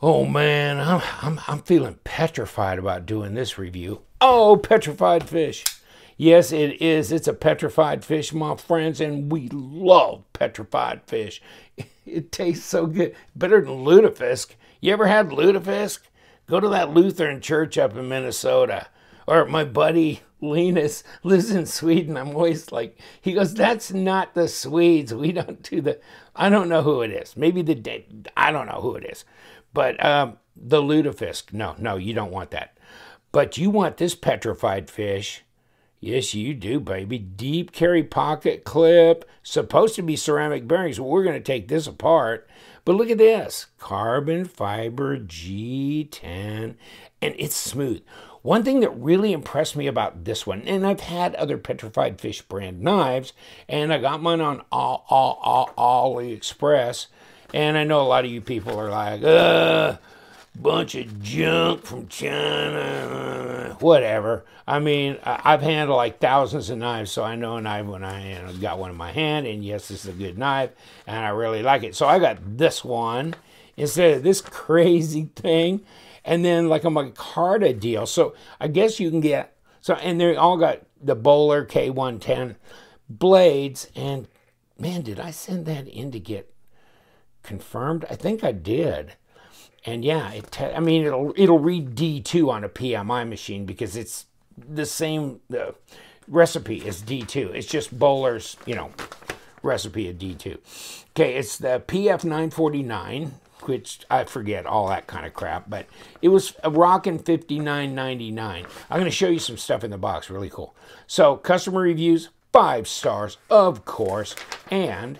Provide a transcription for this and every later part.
Oh man, I'm, I'm, I'm feeling petrified about doing this review. Oh, petrified fish. Yes, it is. It's a petrified fish, my friends, and we love petrified fish. It tastes so good. Better than lutefisk. You ever had lutefisk? Go to that Lutheran church up in Minnesota. Or my buddy Linus lives in Sweden. I'm always like, he goes, that's not the Swedes. We don't do the, I don't know who it is. Maybe the, I don't know who it is. But um, the lutefisk, no, no, you don't want that. But you want this petrified fish. Yes, you do, baby. Deep carry pocket clip, supposed to be ceramic bearings. Well, we're going to take this apart. But look at this carbon fiber G10, and it's smooth. One thing that really impressed me about this one, and I've had other petrified fish brand knives, and I got mine on all, all, all, AliExpress, and I know a lot of you people are like, ugh bunch of junk from China, whatever. I mean, I've handled like thousands of knives, so I know a knife when I got one in my hand, and yes, this is a good knife, and I really like it. So I got this one instead of this crazy thing, and then like a micarta deal. So I guess you can get, so, and they all got the Böhler K110 blades, and man, did I send that in to get confirmed? I think I did. And yeah, it I mean it'll it'll read D2 on a PMI machine because it's the same the recipe as D2. It's just Böhler's, you know, recipe of D2. Okay, it's the PF949, which I forget all that kind of crap, but it was a rockin' 59.99. I'm going to show you some stuff in the box, really cool. So, customer reviews, five stars, of course, and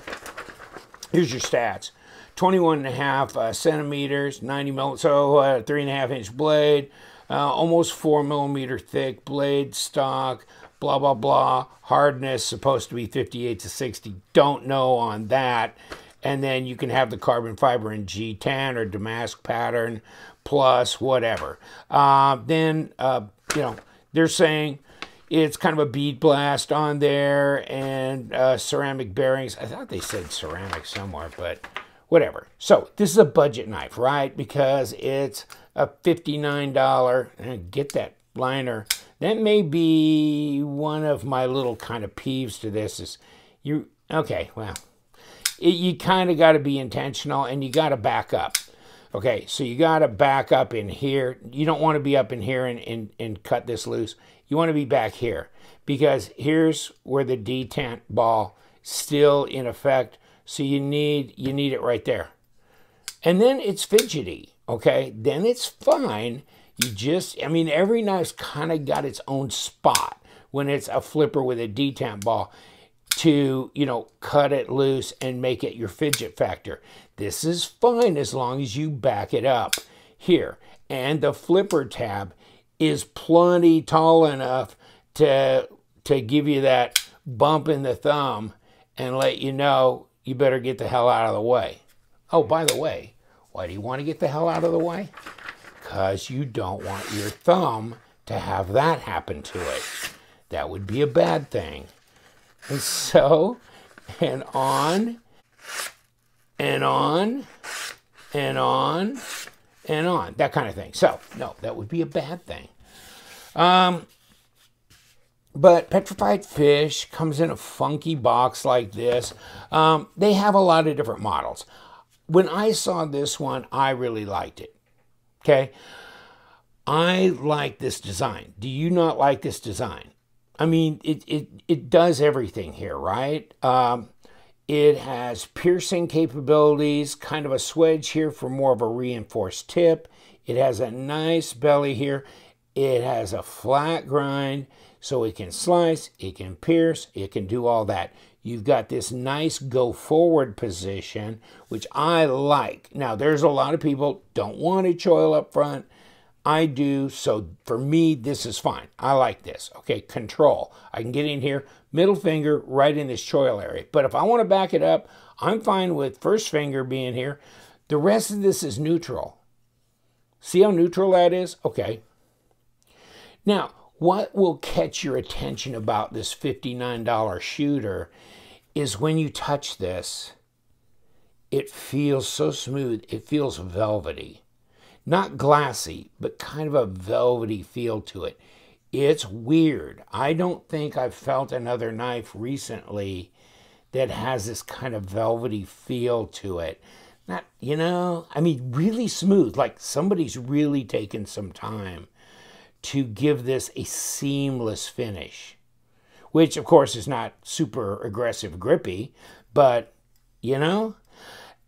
here's your stats. 21 and a half uh, centimeters, 90 mil, so uh, three and a half inch blade, uh, almost four millimeter thick blade stock, blah, blah, blah. Hardness supposed to be 58 to 60. Don't know on that. And then you can have the carbon fiber in G10 or damask pattern plus whatever. Uh, then, uh, you know, they're saying it's kind of a bead blast on there and uh, ceramic bearings. I thought they said ceramic somewhere, but whatever. So this is a budget knife, right? Because it's a $59, eh, get that liner. That may be one of my little kind of peeves to this is you, okay, well, it, you kind of got to be intentional and you got to back up. Okay, so you got to back up in here. You don't want to be up in here and, and, and cut this loose. You want to be back here because here's where the detent ball still in effect so you need you need it right there. And then it's fidgety, okay? Then it's fine. You just, I mean, every knife's kind of got its own spot when it's a flipper with a detent ball to, you know, cut it loose and make it your fidget factor. This is fine as long as you back it up here. And the flipper tab is plenty tall enough to, to give you that bump in the thumb and let you know you better get the hell out of the way. Oh, by the way, why do you want to get the hell out of the way? Because you don't want your thumb to have that happen to it. That would be a bad thing. And so, and on, and on, and on, and on. That kind of thing. So, no, that would be a bad thing. Um, but petrified fish comes in a funky box like this. Um, they have a lot of different models. When I saw this one, I really liked it. Okay. I like this design. Do you not like this design? I mean, it, it, it does everything here, right? Um, it has piercing capabilities, kind of a swedge here for more of a reinforced tip. It has a nice belly here. It has a flat grind. So it can slice, it can pierce, it can do all that. You've got this nice go forward position, which I like. Now, there's a lot of people don't want a choil up front. I do. So for me, this is fine. I like this. Okay, control. I can get in here, middle finger right in this choil area. But if I want to back it up, I'm fine with first finger being here. The rest of this is neutral. See how neutral that is? Okay. Now, what will catch your attention about this $59 shooter is when you touch this, it feels so smooth, it feels velvety. not glassy, but kind of a velvety feel to it. It's weird. I don't think I've felt another knife recently that has this kind of velvety feel to it. Not, you know, I mean, really smooth. Like somebody's really taken some time to give this a seamless finish, which of course is not super aggressive grippy, but you know,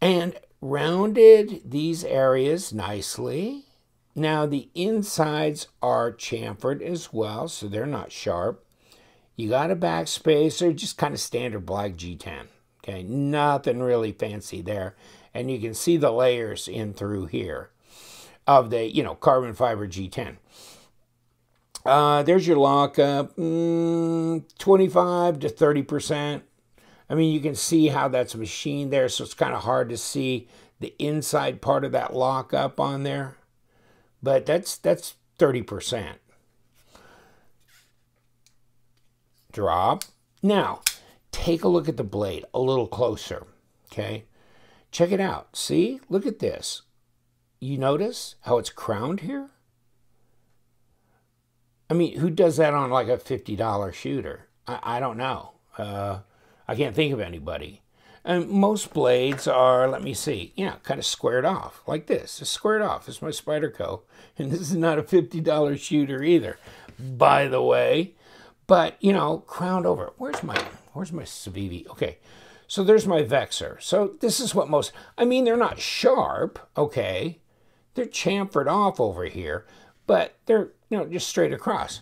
and rounded these areas nicely. Now the insides are chamfered as well, so they're not sharp. You got a backspacer, just kind of standard black G10. Okay, nothing really fancy there. And you can see the layers in through here of the, you know, carbon fiber G10. Uh, there's your lockup, mm, 25 to 30%. I mean, you can see how that's machined there, so it's kind of hard to see the inside part of that lockup on there. But that's that's 30%. Drop. Now, take a look at the blade a little closer, okay? Check it out. See? Look at this. You notice how it's crowned here? I mean, who does that on like a $50 shooter? I, I don't know. Uh, I can't think of anybody. And most blades are, let me see, yeah, kind of squared off like this. It's squared off. It's my Spyderco. And this is not a $50 shooter either, by the way. But, you know, crowned over. Where's my, where's my Civivi? Okay. So there's my Vexor. So this is what most, I mean, they're not sharp, okay? They're chamfered off over here, but they're, you know, just straight across.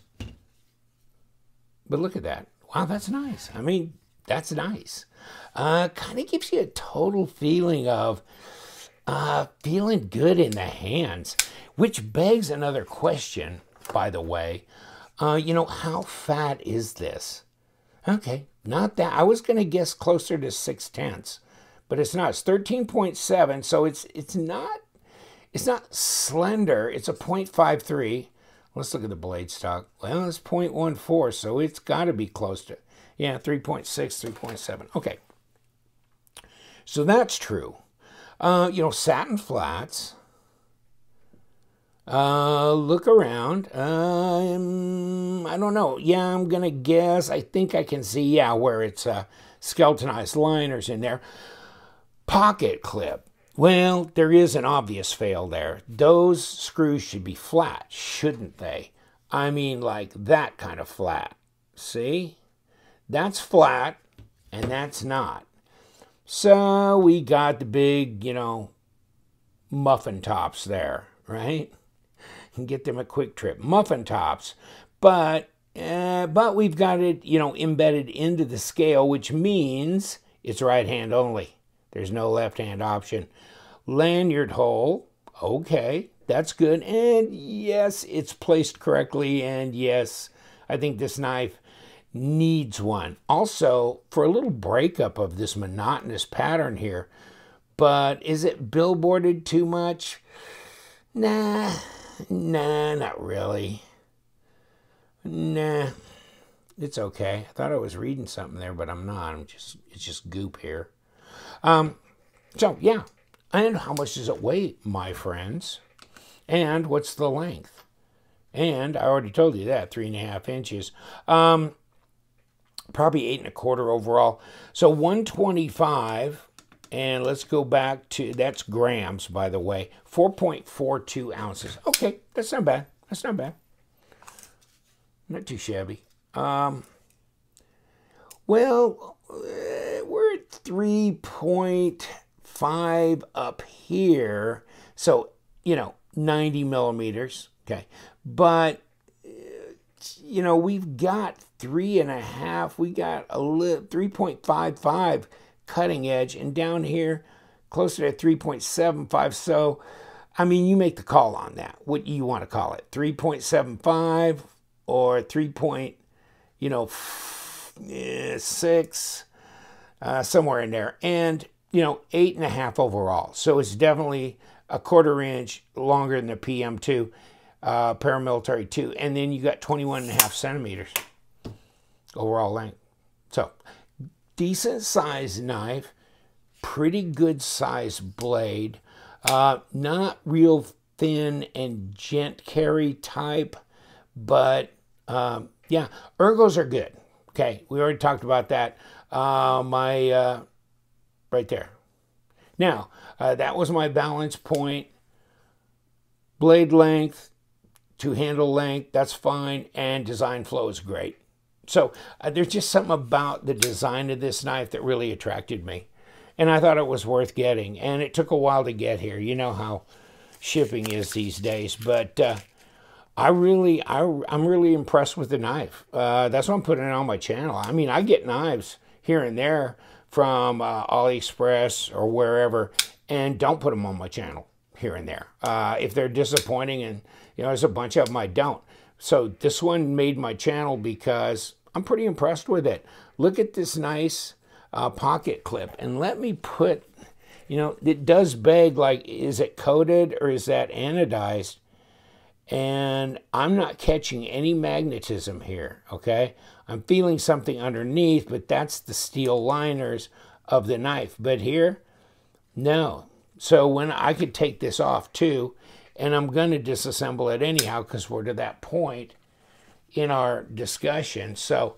But look at that. Wow, that's nice. I mean, that's nice. Uh, kind of gives you a total feeling of uh, feeling good in the hands, which begs another question, by the way. Uh, you know, how fat is this? Okay, not that. I was going to guess closer to six tenths, but it's not. It's 13.7, so it's it's not it's not slender. It's a 0.53. Let's look at the blade stock. Well, it's 0.14, so it's got to be close to yeah, 3.6, 3.7. Okay. So that's true. Uh, you know, satin flats. Uh, look around. Um, I don't know. Yeah, I'm going to guess. I think I can see, yeah, where it's uh, skeletonized liners in there. Pocket clip. Well, there is an obvious fail there. Those screws should be flat, shouldn't they? I mean, like that kind of flat. See? That's flat and that's not. So we got the big, you know, muffin tops there, right? And get them a quick trip. Muffin tops. But uh, but we've got it, you know, embedded into the scale, which means it's right hand only. There's no left hand option. Lanyard hole, okay, that's good. And yes, it's placed correctly. And yes, I think this knife needs one. Also, for a little breakup of this monotonous pattern here, but is it billboarded too much? Nah, nah, not really. Nah, it's okay. I thought I was reading something there, but I'm not. I'm just, it's just goop here. Um, so yeah, and how much does it weigh, my friends? And what's the length? And I already told you that, three and a half inches. Um, probably eight and a quarter overall. So 125, and let's go back to, that's grams, by the way, 4.42 ounces. Okay, that's not bad. That's not bad. Not too shabby. Um, well, uh, we're at 3.5 up here. So, you know, 90 millimeters. Okay. But, uh, you know, we've got three and a half. We got a little 3.55 cutting edge, and down here closer to 3.75. So, I mean, you make the call on that. What you want to call it? 3.75 or 3. Point, you know, six, uh, somewhere in there, and you know, eight and a half overall. So it's definitely a quarter inch longer than the PM2, uh, paramilitary 2, and then you got 21 and a half centimeters overall length. So, decent size knife, pretty good size blade, uh, not real thin and gent carry type, but um, yeah, ergos are good. Okay, we already talked about that. Uh, my uh, right there. Now uh, that was my balance point. Blade length to handle length, that's fine, and design flow is great. So uh, there's just something about the design of this knife that really attracted me. And I thought it was worth getting. And it took a while to get here. You know how shipping is these days. But uh, I really, I, I'm really impressed with the knife. Uh, that's why I'm putting it on my channel. I mean, I get knives here and there from uh, AliExpress or wherever and don't put them on my channel here and there. Uh, if they're disappointing and, you know, there's a bunch of them I don't. So this one made my channel because I'm pretty impressed with it. Look at this nice uh, pocket clip and let me put, you know, it does beg like, is it coated or is that anodized? And I'm not catching any magnetism here, okay? I'm feeling something underneath, but that's the steel liners of the knife. But here, no. So when I could take this off too, and I'm going to disassemble it anyhow because we're to that point in our discussion. So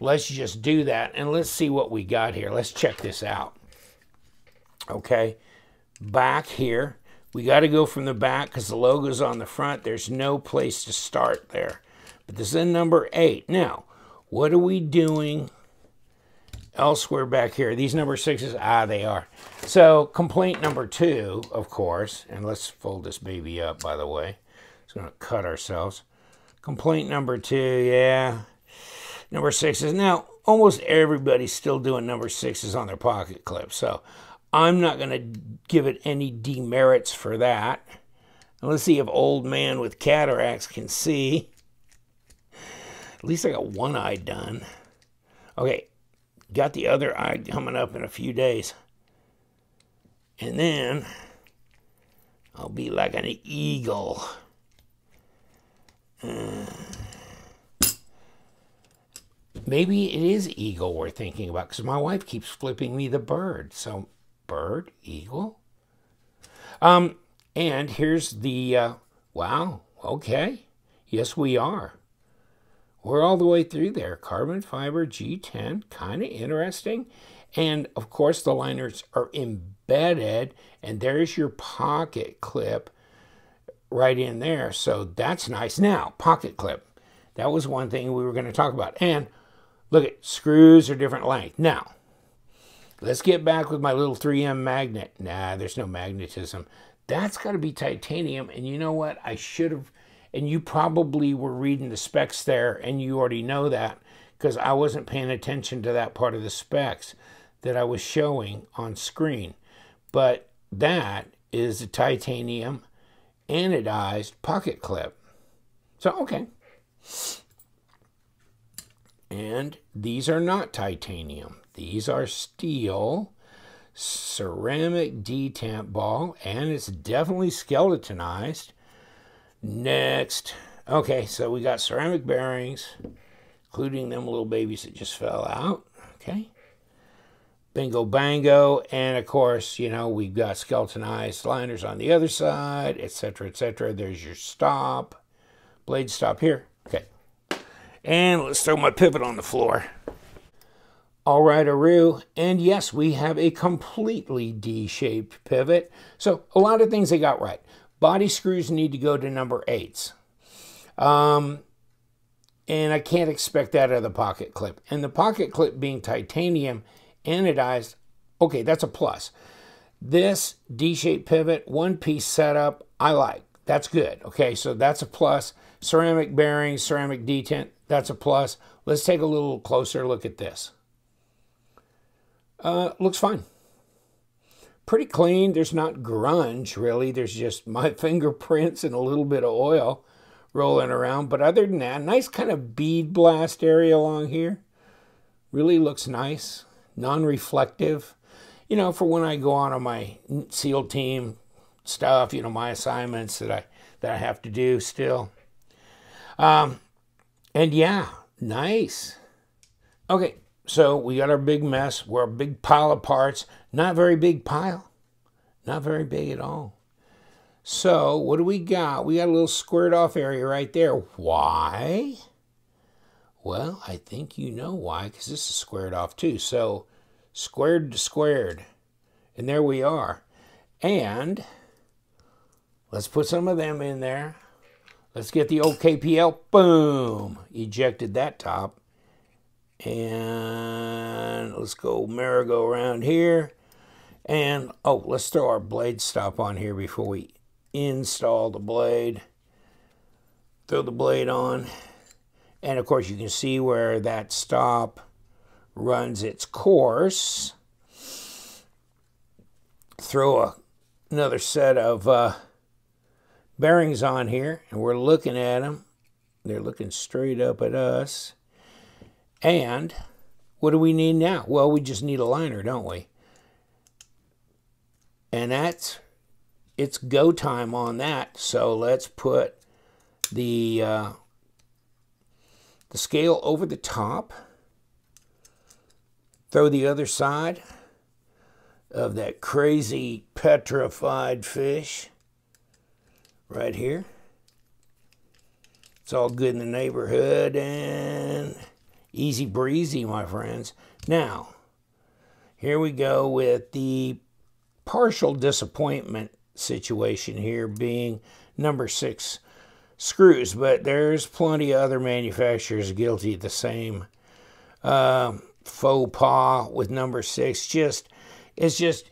let's just do that and let's see what we got here. Let's check this out. Okay, back here. We got to go from the back because the logo's on the front. There's no place to start there. But this is number eight. Now, what are we doing elsewhere back here? These number sixes, ah, they are. So complaint number two, of course, and let's fold this baby up, by the way. It's going to cut ourselves. Complaint number two, yeah. Number sixes. Now, almost everybody's still doing number sixes on their pocket clip, so I'm not going to give it any demerits for that. let's see if old man with cataracts can see. At least I got one eye done. Okay, got the other eye coming up in a few days. And then I'll be like an eagle. Uh, maybe it is eagle we're thinking about because my wife keeps flipping me the bird. So, bird, eagle. Um, and here's the uh, wow, okay. Yes, we are. We're all the way through there. Carbon fiber G10, kind of interesting. And of course, the liners are embedded, and there's your pocket clip right in there. So that's nice. Now, pocket clip. That was one thing we were going to talk about. And look at screws are different length. Now, let's get back with my little 3M magnet. Nah, there's no magnetism. That's got to be titanium. And you know what? I should have, and you probably were reading the specs there and you already know that because I wasn't paying attention to that part of the specs that I was showing on screen. But that is a titanium anodized pocket clip. So, okay. And these are not titanium. These are steel ceramic detent ball, and it's definitely skeletonized. Next. Okay, so we got ceramic bearings, including them little babies that just fell out. Okay. Bingo Bango. And of course, you know, we've got skeletonized liners on the other side, etc., etc. There's your stop. Blade stop here. Okay. And let's throw my pivot on the floor. All right, Aru. And yes, we have a completely D-shaped pivot. So a lot of things they got right. Body screws need to go to number eights. Um, and I can't expect that out of the pocket clip. And the pocket clip being titanium anodized, okay, that's a plus. This D-shaped pivot, one piece setup, I like. That's good. Okay, so that's a plus. Ceramic bearings, ceramic detent, that's a plus. Let's take a little closer look at this. Uh, looks fine. Pretty clean. There's not grunge, really. There's just my fingerprints and a little bit of oil rolling around. But other than that, nice kind of bead blast area along here. Really looks nice non-reflective. You know, for when I go on on my SEAL team stuff, you know, my assignments that I that I have to do still. Um, and yeah, nice. Okay, so we got our big mess. We're a big pile of parts. Not very big pile. Not very big at all. So what do we got? We got a little squared off area right there. Why? Well, I think you know why, because this is squared off too. So squared to squared. And there we are. And let's put some of them in there. Let's get the old KPL. Boom. Ejected that top. And let's go merry-go-round here. And, oh, let's throw our blade stop on here before we install the blade. Throw the blade on. And, of course, you can see where that stop runs its course. Throw a, another set of uh, bearings on here, and we're looking at them. They're looking straight up at us. And what do we need now? Well, we just need a liner, don't we? And that's, it's go time on that. So let's put the, uh, the scale over the top. Throw the other side of that crazy petrified fish right here. It's all good in the neighborhood and Easy breezy, my friends. Now, here we go with the partial disappointment situation here being number six screws, but there's plenty of other manufacturers guilty of the same uh, faux pas with number six. Just, it's just,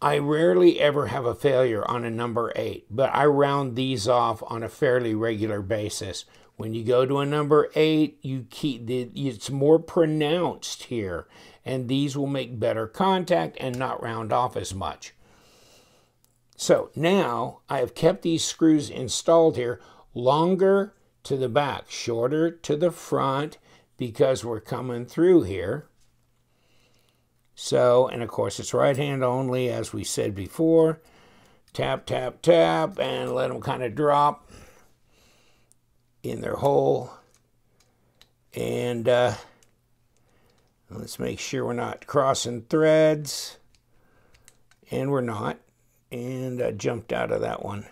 I rarely ever have a failure on a number eight, but I round these off on a fairly regular basis. When you go to a number eight, you keep the, it's more pronounced here, and these will make better contact and not round off as much. So now I have kept these screws installed here longer to the back, shorter to the front because we're coming through here. So, and of course it's right hand only as we said before. Tap, tap, tap, and let them kind of drop in their hole. And uh, let's make sure we're not crossing threads. And we're not. And I jumped out of that one.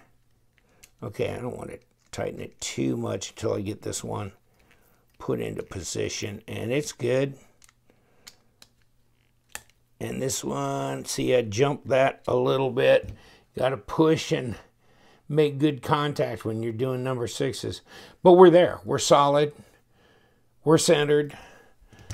Okay, I don't want to tighten it too much until I get this one put into position. And it's good. And this one, see, I jumped that a little bit. Got to push and make good contact when you're doing number sixes. But we're there. We're solid. We're centered.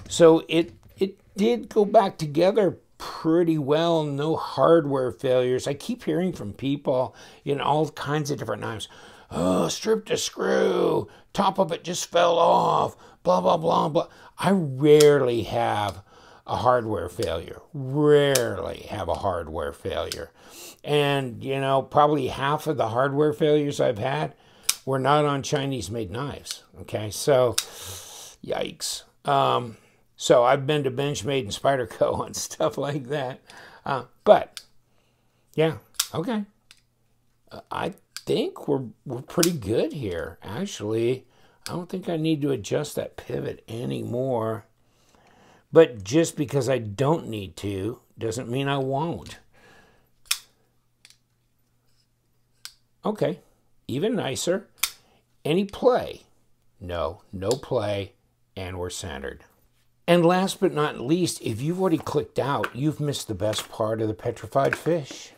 So it it did go back together pretty well. No hardware failures. I keep hearing from people in all kinds of different knives. Oh, stripped a screw. Top of it just fell off. Blah blah blah blah. I rarely have a hardware failure. Rarely have a hardware failure. And, you know, probably half of the hardware failures I've had were not on Chinese made knives. Okay, so yikes. Um, so I've been to Benchmade and Spyderco and stuff like that. Uh, but, yeah, okay. Uh, I think we're, we're pretty good here, actually. I don't think I need to adjust that pivot anymore. But just because I don't need to doesn't mean I won't. Okay, even nicer. Any play? No, no play, and we're centered. And last but not least, if you've already clicked out, you've missed the best part of the petrified fish.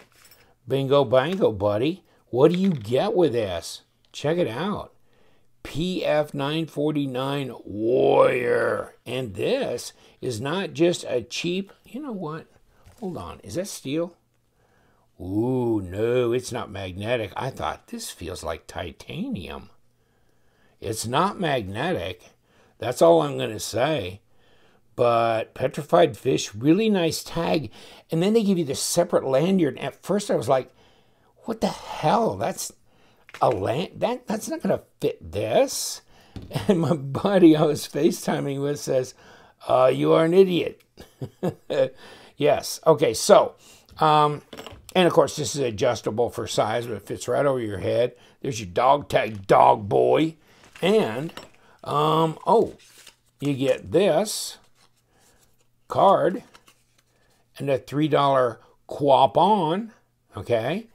Bingo bango, buddy. What do you get with this? Check it out. PF 949 Warrior. And this is not just a cheap, you know what? Hold on, is that steel? Ooh, no, it's not magnetic. I thought this feels like titanium. It's not magnetic. That's all I'm going to say. But petrified fish, really nice tag. And then they give you this separate lanyard. At first I was like, what the hell? That's a land that that's not gonna fit this. And my buddy I was FaceTiming with says, uh, you are an idiot. yes. Okay, so um, and of course this is adjustable for size, but it fits right over your head. There's your dog tag dog boy. And um, oh, you get this card and a three dollar coupon. Okay.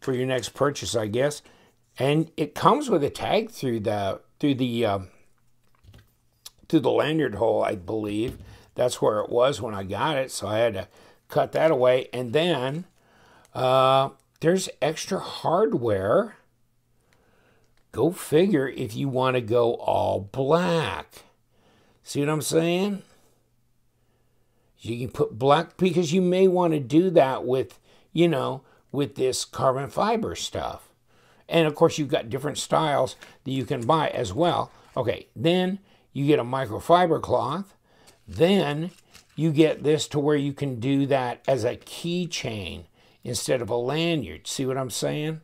for your next purchase, I guess. And it comes with a tag through the through the um, through the lanyard hole, I believe. That's where it was when I got it, so I had to cut that away. And then uh, there's extra hardware. Go figure if you want to go all black. See what I'm saying? You can put black because you may want to do that with, you know, with this carbon fiber stuff. And of course, you've got different styles that you can buy as well. Okay, then you get a microfiber cloth. Then you get this to where you can do that as a keychain instead of a lanyard. See what I'm saying?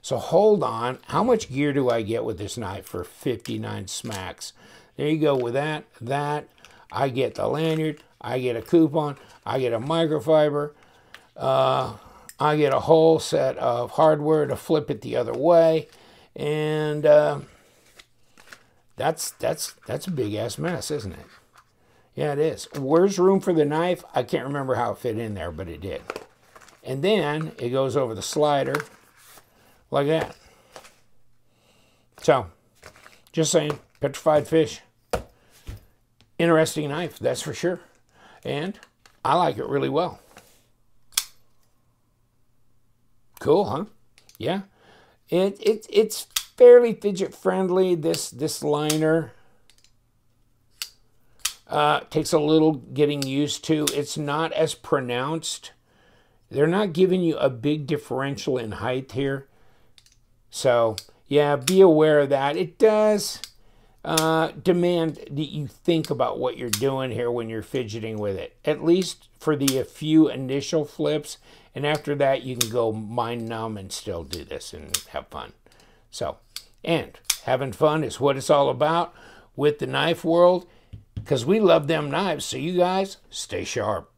So hold on. How much gear do I get with this knife for 59 smacks? There you go with that, that. I get the lanyard. I get a coupon. I get a microfiber. Uh, I get a whole set of hardware to flip it the other way. And uh, that's, that's, that's a big ass mess, isn't it? Yeah, it is. Where's room for the knife? I can't remember how it fit in there, but it did. And then it goes over the slider like that. So, just saying, petrified fish. Interesting knife, that's for sure. And I like it really well. Cool, huh? Yeah. It, it, it's fairly fidget friendly, this, this liner. Uh, takes a little getting used to. It's not as pronounced. They're not giving you a big differential in height here. So, yeah, be aware of that. It does uh, demand that you think about what you're doing here when you're fidgeting with it, at least for the a few initial flips. And after that, you can go mind numb and still do this and have fun. So, and having fun is what it's all about with the knife world because we love them knives. So, you guys, stay sharp.